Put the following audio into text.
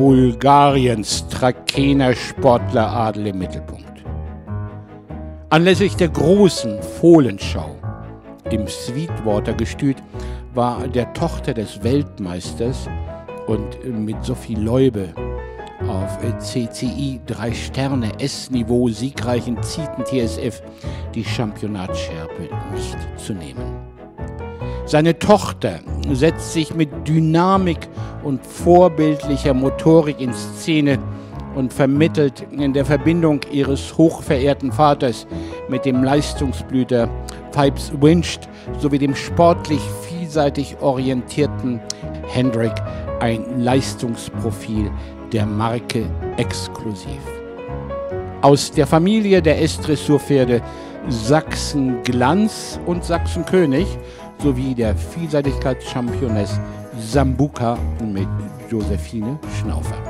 Bulgariens Trakener Sportleradel im Mittelpunkt. Anlässlich der großen Fohlenschau im Sweetwater-Gestüt war der Tochter des Weltmeisters und mit Sophie Leube auf CCI 3 Sterne S-Niveau siegreichen Zieten TSF die Championatsschärpe nicht zu nehmen. Seine Tochter setzt sich mit Dynamik und vorbildlicher Motorik in Szene und vermittelt in der Verbindung ihres hochverehrten Vaters mit dem Leistungsblüter Pipes Winscht sowie dem sportlich vielseitig orientierten Hendrik ein Leistungsprofil der Marke exklusiv. Aus der Familie der S-Dressurpferde Sachsen Glanz und Sachsen König sowie der Vielseitigkeitschampioness Sambuka mit Josephine Schnaufer.